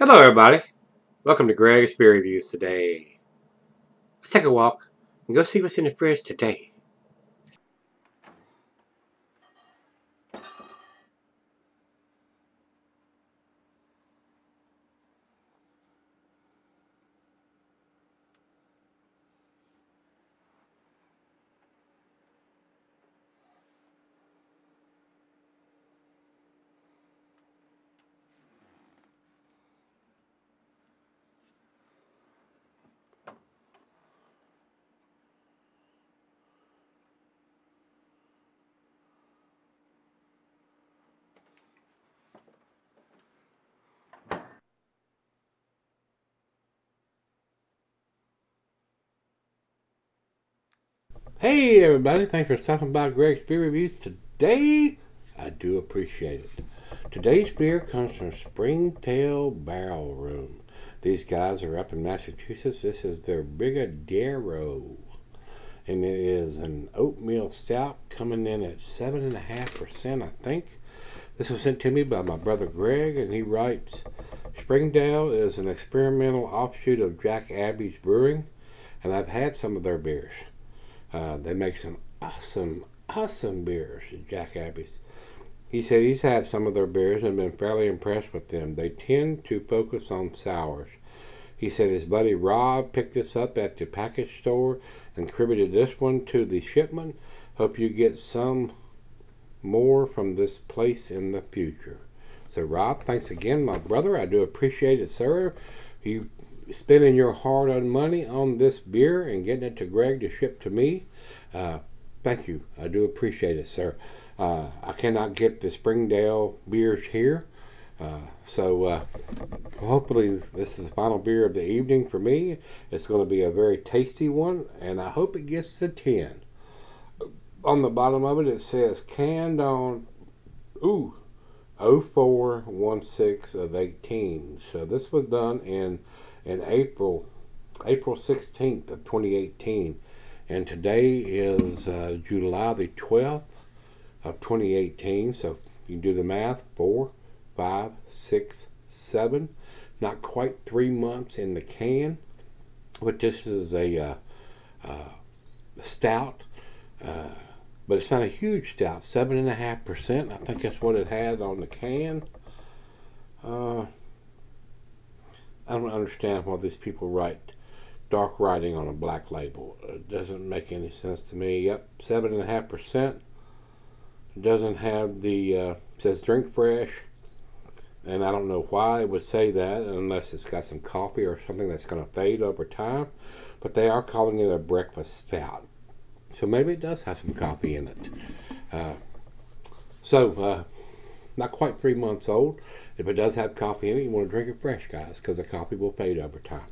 Hello everybody. Welcome to Greg's Beer Reviews today. Let's take a walk and go see what's in the fridge today. Hey everybody, thanks for stopping by Greg's Beer Reviews today. I do appreciate it. Today's beer comes from Springdale Barrel Room. These guys are up in Massachusetts. This is their Brigadeiro. And it is an oatmeal stout coming in at 7.5%, I think. This was sent to me by my brother Greg, and he writes Springdale is an experimental offshoot of Jack Abby's Brewing, and I've had some of their beers. Uh, they make some awesome, awesome beers at Jack Abby's. He said he's had some of their beers and been fairly impressed with them. They tend to focus on sours. He said his buddy Rob picked this up at the package store and contributed this one to the shipment. Hope you get some more from this place in the future. So Rob, thanks again, my brother. I do appreciate it, sir. You spending your hard-earned money on this beer and getting it to Greg to ship to me. Uh, thank you. I do appreciate it, sir. Uh, I cannot get the Springdale beers here. Uh, so uh, hopefully this is the final beer of the evening for me. It's going to be a very tasty one, and I hope it gets to 10. On the bottom of it, it says canned on, ooh, 0416 of 18. So this was done in in April, April 16th of 2018. And today is uh, July the 12th of 2018. So you can do the math. Four, five, six, seven. Not quite three months in the can. But this is a uh, uh, stout. Uh, but it's not a huge stout. Seven and a half percent. I think that's what it had on the can. I don't understand why these people write dark writing on a black label. It doesn't make any sense to me. Yep, seven and a half percent. Doesn't have the uh, says drink fresh, and I don't know why it would say that unless it's got some coffee or something that's going to fade over time. But they are calling it a breakfast stout, so maybe it does have some coffee in it. Uh, so, uh, not quite three months old. If it does have coffee in it, you want to drink it fresh, guys, because the coffee will fade over time.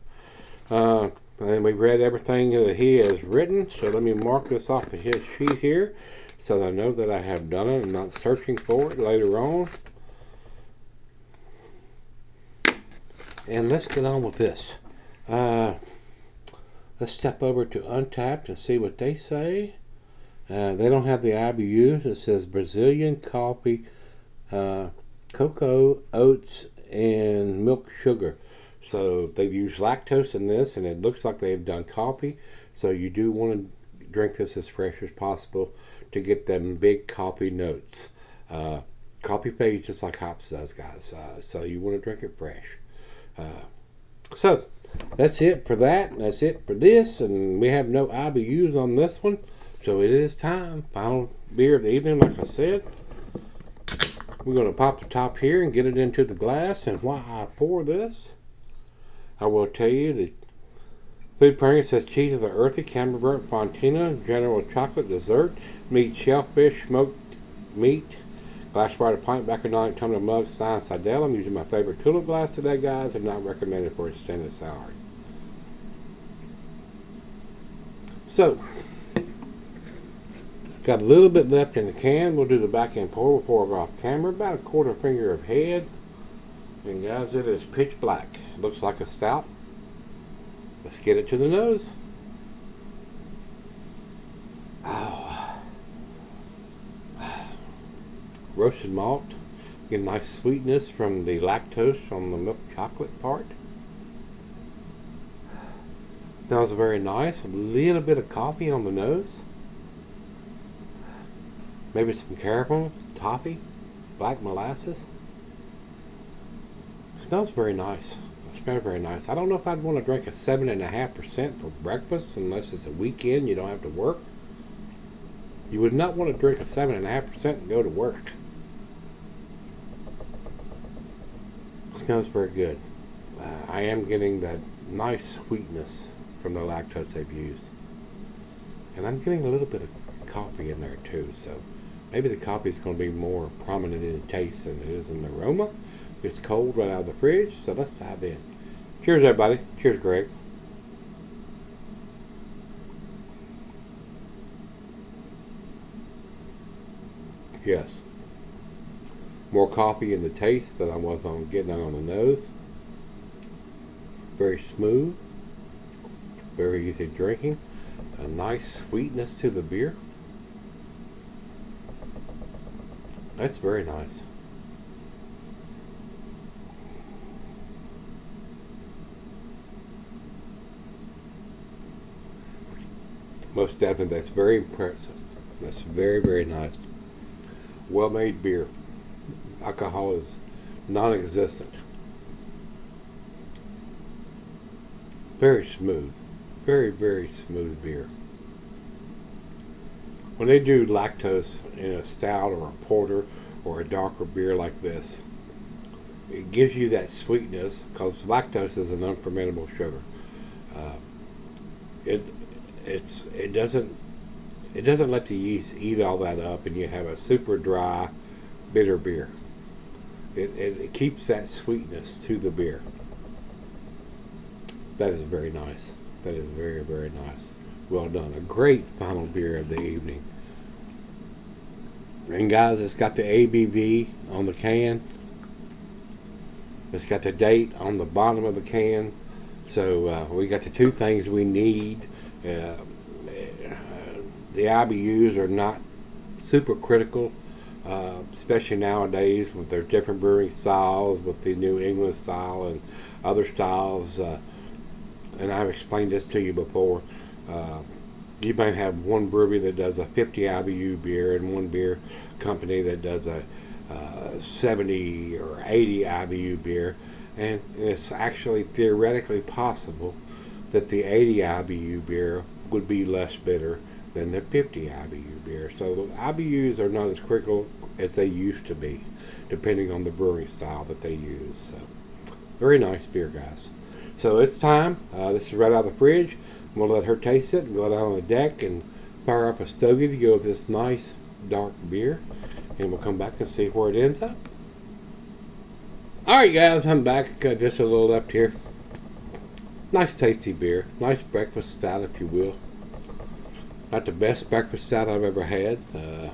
Uh, and we've read everything that he has written, so let me mark this off of his sheet here so that I know that I have done it and not searching for it later on. And let's get on with this. Uh, let's step over to Untappd and see what they say. Uh, they don't have the IBUs. It says Brazilian coffee uh, cocoa, oats, and milk sugar. So they've used lactose in this, and it looks like they've done coffee. So you do want to drink this as fresh as possible to get them big coffee notes. Uh, coffee fades just like hops does, guys. Uh, so you want to drink it fresh. Uh, so that's it for that. That's it for this, and we have no IBUs on this one. So it is time. Final beer of the evening, like I said. We're going to pop the top here and get it into the glass. And while I pour this, I will tell you the food pairing says cheese of the earthy, camembert, fontina, general chocolate, dessert, meat, shellfish, smoked meat, glass Sprite, pint, bacchanalic, tumbler, mug, stein, Seidel. I'm using my favorite tulip glass today, guys, and not recommended for extended sour. So, Got a little bit left in the can. We'll do the back end pour before I go off camera. About a quarter finger of head. And guys, it is pitch black. Looks like a stout. Let's get it to the nose. Oh. Roasted malt, Get a nice sweetness from the lactose on the milk chocolate part. Smells very nice. A little bit of coffee on the nose. Maybe some caramel, toffee, black molasses. Smells very nice. Smells very nice. I don't know if I'd want to drink a seven and a half percent for breakfast unless it's a weekend. You don't have to work. You would not want to drink a seven and a half percent and go to work. Smells very good. Uh, I am getting that nice sweetness from the lactose they've used. And I'm getting a little bit of coffee in there too, so maybe the coffee is going to be more prominent in taste than it is in the aroma. It's cold right out of the fridge, so let's dive in. Cheers, everybody. Cheers, Greg. Yes. More coffee in the taste than I was on getting on the nose. Very smooth. Very easy drinking. A nice sweetness to the beer. That's very nice. Most definitely, that's very impressive. That's very, very nice. Well made beer. Alcohol is non existent. Very smooth. Very, very smooth beer. When they do lactose in a stout or a porter or a darker beer like this, it gives you that sweetness because lactose is an unfermentable sugar. Uh, it it's it doesn't it doesn't let the yeast eat all that up, and you have a super dry, bitter beer. It, it, it keeps that sweetness to the beer. That is very nice. That is very very nice. Well done. A great final beer of the evening. And guys, it's got the ABV on the can. It's got the date on the bottom of the can. So uh, we got the two things we need uh, the IBUs are not super critical, uh, especially nowadays with their different brewing styles, with the New England style and other styles. Uh, and I've explained this to you before. Uh, you might have one brewery that does a 50 IBU beer and one beer company that does a uh, 70 or 80 IBU beer, and it's actually theoretically possible that the 80 IBU beer would be less bitter than the 50 IBU beer. So the IBUs are not as critical as they used to be, depending on the brewing style that they use. So very nice beer, guys. So it's time. Uh, this is right out of the fridge. Gonna let her taste it and go down on the deck and fire up a stogie to go with this nice dark beer, and we'll come back and see where it ends up. All right, guys, I'm back. Uh, just a little left here. Nice tasty beer. Nice breakfast stout, if you will. Not the best breakfast stout I've ever had. Uh,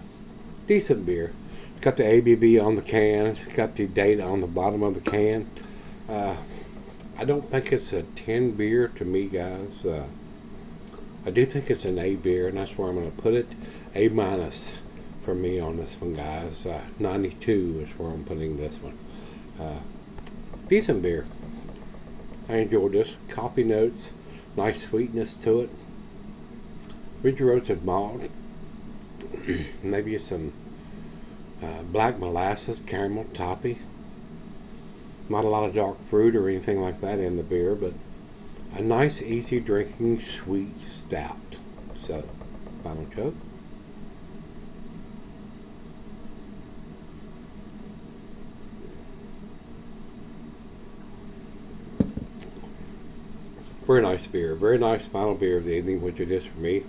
decent beer. It's got the ABV on the can. It's got the date on the bottom of the can. Uh, I don't think it's a 10 beer to me, guys. Uh, I do think it's an A beer, and that's where I'm going to put it. A minus for me on this one, guys. Uh, 92 is where I'm putting this one. Uh, decent beer. I enjoyed this. Coffee notes, nice sweetness to it. Ridge roasted malt, maybe some uh, black molasses, caramel, toffee. Not a lot of dark fruit or anything like that in the beer, but a nice, easy drinking, sweet stout. So, final choke. Very nice beer. Very nice final beer of the evening, which it is for me.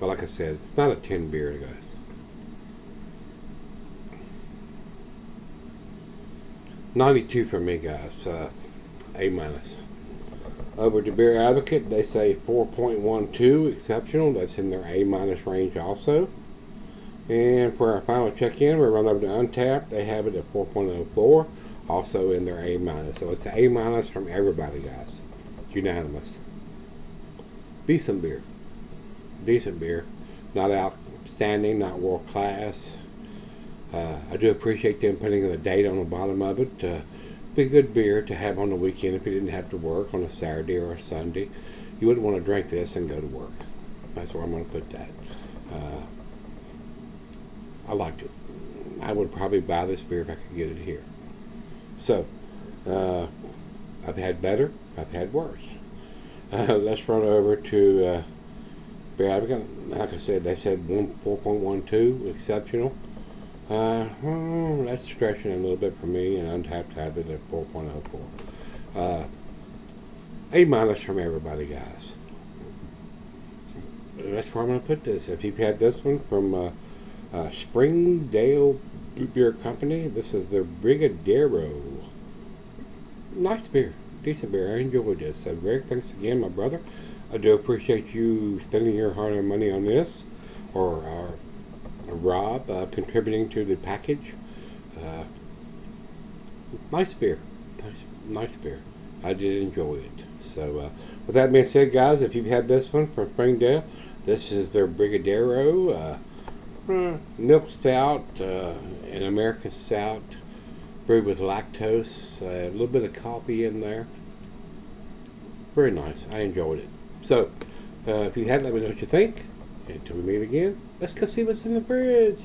But like I said, it's not a 10 beer, guys. Ninety-two for me, guys. Uh, a minus. Over to Beer Advocate, they say 4.12 exceptional. That's in their A minus range also. And for our final check-in, we run over to Untappd. They have it at 4.04, also in their A minus. So it's A minus from everybody, guys. It's unanimous. Decent beer decent beer. Not outstanding, not world class. Uh, I do appreciate them putting the date on the bottom of it. Uh, be good beer to have on the weekend if you didn't have to work on a Saturday or a Sunday. You wouldn't want to drink this and go to work. That's where I'm going to put that. Uh, I liked it. I would probably buy this beer if I could get it here. So, uh, I've had better. I've had worse. Uh, let's run over to uh, beer. I've like I said, they said one four point one two exceptional. Uh, hmm, that's stretching a little bit for me, and have it at 4.04. Uh, a minus from everybody, guys. That's where I'm going to put this. If you've had this one from uh, uh, Springdale Beer Company, this is the Brigadeiro. Nice beer, decent beer. I enjoyed this. So, Greg, thanks again, my brother. I do appreciate you spending your hard-earned money on this, or, or Rob uh, contributing to the package. Uh, nice beer, nice, nice beer. I did enjoy it. So, uh, with that being said, guys, if you've had this one from Springdale, this is their Brigadeiro uh, hmm, milk stout, uh, an American stout, brewed with lactose, a little bit of coffee in there. Very nice. I enjoyed it. So, uh, if you had, let me know what you think. Until we meet again, let's go see what's in the fridge.